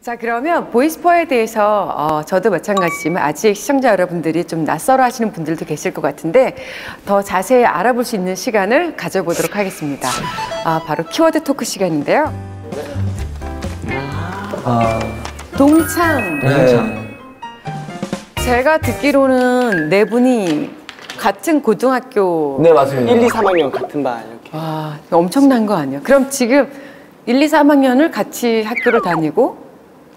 자 그러면 보이스퍼에 대해서 어, 저도 마찬가지지만 아직 시청자 여러분들이 좀 낯설어 하시는 분들도 계실 것 같은데 더 자세히 알아볼 수 있는 시간을 가져보도록 하겠습니다. 아, 바로 키워드 토크 시간인데요. 아, 동창. 네. 제가 듣기로는 네 분이 같은 고등학교. 네, 맞습니다. 1, 2, 3학년 같은 반 이렇게. 와, 엄청난 거 아니에요? 그럼 지금 1, 2, 3학년을 같이 학교를 다니고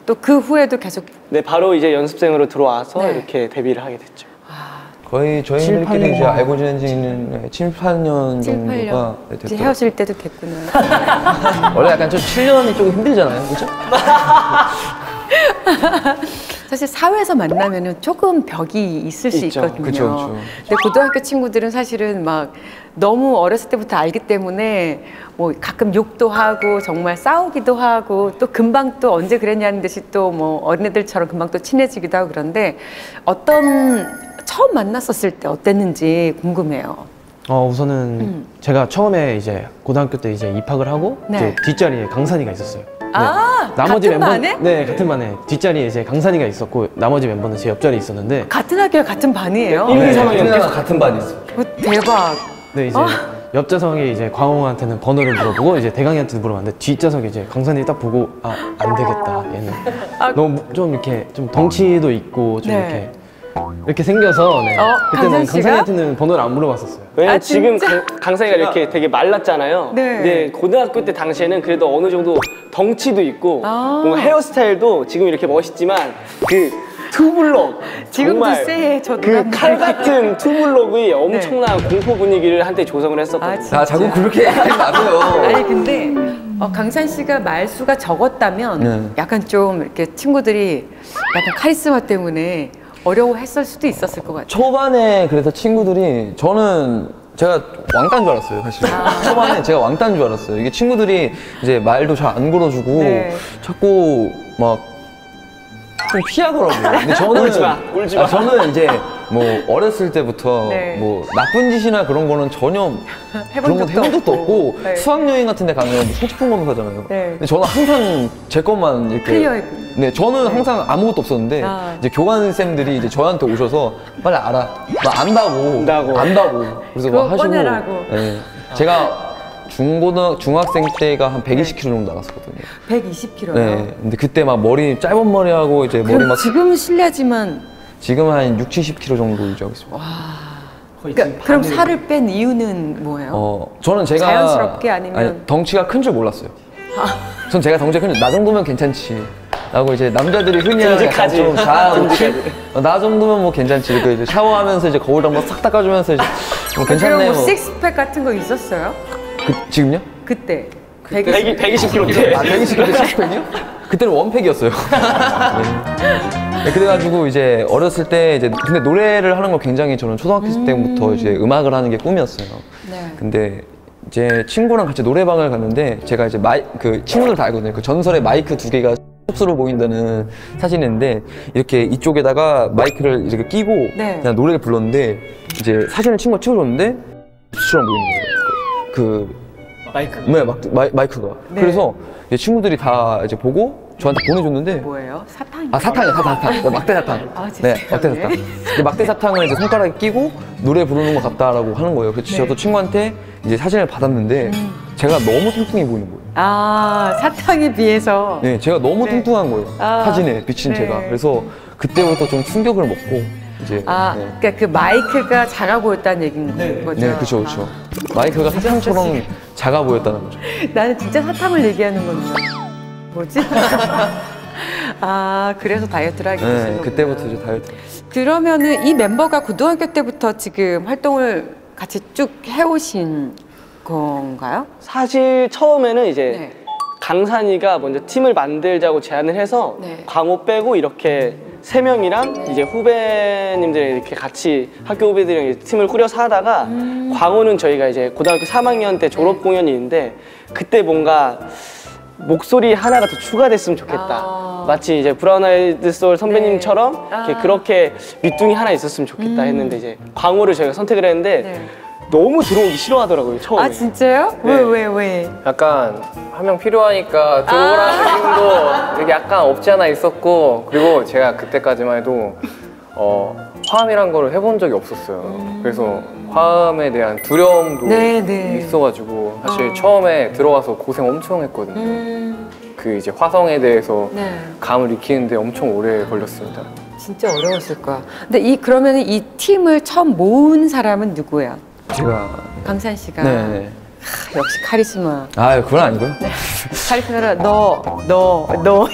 또 그 후에도 계속 네, 바로 이제 연습생으로 들어와서 네. 이렇게 데뷔를 하게 됐죠. 거의 저희들끼리 이제 알고 지낸 지는 7, 8년 7, 정도가 8년. 네, 이제 됐더라고요. 헤어질 때도 됐구나. 원래 약간 좀 7년이 조금 힘들잖아요, 그죠? 사실 사회에서 만나면은 조금 벽이 있을 수 있죠. 있거든요. 그쵸, 그쵸. 근데 고등학교 친구들은 사실은 막 너무 어렸을 때부터 알기 때문에 뭐 가끔 욕도 하고 정말 싸우기도 하고 또 금방 또 언제 그랬냐는 듯이 또 뭐 어린애들처럼 금방 또 친해지기도 하고 그런데 어떤 처음 만났었을 때 어땠는지 궁금해요. 어 우선은 음. 제가 처음에 이제 고등학교 때 이제 입학을 하고 네. 이제 뒷자리에 강산이가 있었어요. 네. 아, 같은 반에? 네 같은 반에 뒷자리에 이제 강산이가 있었고 나머지 멤버는 제 옆자리에 있었는데 같은 학교 같은 반이에요? 1, 2, 네, 3학년 계속 같은 반이 있어요. 어, 대박. 네 이제 어? 옆 좌석에 이제 광홍한테는 번호를 물어보고 이제 대강이한테 물어봤는데 뒷 좌석에 이제 강산이 딱 보고 아 안 되겠다 얘는 아. 너무 좀 이렇게 좀 덩치도 있고 좀 네. 이렇게 이렇게 생겨서 네. 어, 그때는 강산 씨가? 강산이한테는 번호를 안 물어봤었어요. 왜냐면 아, 지금 진짜? 강, 강산이가 이렇게 되게 말랐잖아요. 네. 근데 고등학교 때 당시에는 그래도 어느 정도 덩치도 있고 아. 뭔가 헤어스타일도 지금 이렇게 멋있지만 그 투블럭 지금도 정말 쎄해, 저그 노란 칼 머리. 같은 투블럭이 엄청난 공포 분위기를 한때 조성을 했었거든요. 아. 아, 자꾸 그렇게 하지 마세요. 아니 근데 어, 웅산 씨가 말수가 적었다면 네. 약간 좀 이렇게 친구들이 약간 카리스마 때문에 어려워했을 수도 있었을 것 같아요. 초반에 그래서 친구들이 저는 제가 왕따인 줄 알았어요, 사실. 초반에 제가 왕따인 줄 알았어요. 이게 친구들이 이제 말도 잘 안 걸어주고 네. 자꾸 막 좀 피하더라고요. 근데 저는 울지 마, 울지 마. 아, 저는 이제 뭐 어렸을 때부터 네. 뭐 나쁜 짓이나 그런 거는 전혀 해본 그런 거 적도 해본 적도 없고. 네. 수학 여행 같은 데 가면 뭐 소지품 검사잖아요. 네. 근데 저는 항상 제 것만 이렇게 클리어했군요. 네, 저는 항상 아무것도 없었는데 아. 이제 교관 쌤들이 이제 저한테 오셔서 빨리 알아. 나 안다고. 안다고. 안다고. 그래서 막 하시고. 꺼내라고. 네. 제가 중고등 중학생 때가 한 120kg 정도 나갔었거든요. 120kg요. 네. 근데 그때 막 머리 짧은 머리 하고 이제 머리 막 지금은 실례지만 지금 한 6, 70kg 정도 유지하고 있습니다. 그러니까 그럼 살을 뺀 이유는 뭐예요? 어, 저는 제가 자연스럽게 아니면- 아니, 덩치가 큰 줄 몰랐어요. 전 제가 덩치가 큰 줄, 나 정도면 괜찮지. 라고 이제 남자들이 흔히 하는 약간. 좀 자, 어, 나 정도면 뭐 괜찮지. 이렇게 이제 샤워하면서 이제 거울 한번 싹 닦아주면서 이제 뭐 괜찮네. 뭐 뭐. 식스팩 같은 거 있었어요? 그, 지금요? 그때. 100, 120. 120kg 때. 아, 120kg 때 식스팩이요? 그때는 원팩이었어요. 네. 네, 그래가지고 이제 어렸을 때 이제 근데 노래를 하는 걸 굉장히 저는 초등학교 때부터 이제 음악을 하는 게 꿈이었어요. 네. 근데 이제 친구랑 같이 노래방을 갔는데 제가 이제 마이 그 친구들 다 알거든요. 그 전설의 마이크 두 개가 춥스로 보인다는 사진인데 이렇게 이쪽에다가 마이크를 이렇게 끼고 네. 그냥 노래를 불렀는데 이제 사진을 친구가 찍어줬는데 춥스처럼 보이는 거예요. 그 마이크. 네, 막, 마이, 마이크가. 네. 그래서 이제 친구들이 다 이제 보고 저한테 보내줬는데 뭐예요? 사탕? 아 사탕이요 사탕 사탕 네, 막대 사탕 아? 네 막대 사탕 근데 막대 사탕을 이제 손가락에 끼고 노래 부르는 것 같다라고 하는 거예요 그래서 네. 저도 친구한테 이제 사진을 받았는데 음. 제가 너무 뚱뚱해 보이는 거예요 아, 사탕에 비해서. 네 제가 너무 네. 뚱뚱한 거예요 아, 사진에 비친 네. 제가 그래서 그때부터 좀 충격을 먹고 이제 아, 네. 그러니까 그 마이크가 작아 보였다는 얘기인 거죠? 네, 그쵸, 그쵸. 마이크가 사탕처럼 작아 보였다는 거죠. 아, 나는 진짜 사탕을 얘기하는 건데. 뭐지? 아, 그래서 다이어트를 하게 되신 네, 거구나. 그때부터 이제 다이어트. 그러면은 이 멤버가 고등학교 때부터 지금 활동을 같이 쭉 해오신 건가요? 사실 처음에는 이제 네. 강산이가 먼저 팀을 만들자고 제안을 해서 네. 광호 빼고 이렇게 세 명이랑 이제 후배님들이 이렇게 같이 학교 후배들이랑 팀을 꾸려서 하다가 음. 광호는 저희가 이제 고등학교 3학년 때 졸업 공연이 있는데 그때 뭔가 목소리 하나가 더 추가됐으면 좋겠다. 아. 마치 이제 브라운 아이드 소울 선배님처럼 네. 아. 음. 그렇게 밑둥이 하나 있었으면 좋겠다 했는데 이제 광호를 저희가 선택을 했는데 네. 너무 들어오기 싫어하더라고요 처음에. 아 진짜요? 네. 왜 왜 왜? 약간 한 명 필요하니까 들어오라는 느낌도 되게 약간 없지 않아 있었고 그리고 제가 그때까지만 해도 어, 화음이란 거를 해본 적이 없었어요. 그래서 화음에 대한 두려움도 네, 네. 있어가지고 사실 어. 처음에 들어가서 고생 엄청 했거든요. 음, 그 이제 화성에 대해서 네. 감을 익히는데 엄청 오래 걸렸습니다. 진짜 어려웠을 거야. 근데 이 그러면 이 팀을 처음 모은 사람은 누구야? 제가 강산 씨가. 네. 하, 역시 카리스마. 아 그건 아니고요. 카리스마라 너너 너.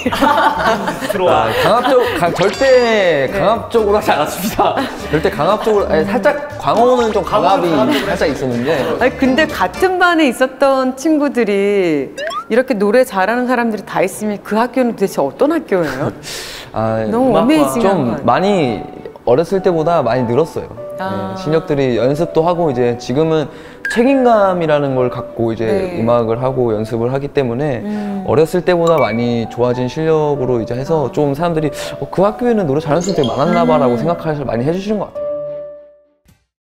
아, 강압적 강, 절대 강압적으로 하지 않았습니다. 절대 강압적으로 아니, 살짝 광호는 좀 강압이 살짝 있었는데 아니 근데 같은 반에 있었던 친구들이 이렇게 노래 잘하는 사람들이 다 있으면 그 학교는 도대체 어떤 학교예요? 아, 너무 어메이징한 좀거 많이 어렸을 때보다 많이 늘었어요. 아. 네, 실력들이 연습도 하고 이제 지금은 책임감이라는 걸 갖고 이제 네. 음악을 하고 연습을 하기 때문에 음. 어렸을 때보다 많이 좋아진 실력으로 이제 해서 좀 사람들이 어, 그 학교에는 노래 잘하는 친구 되게 많았나 봐라고 생각하셔서 많이 해주시는 것 같아요.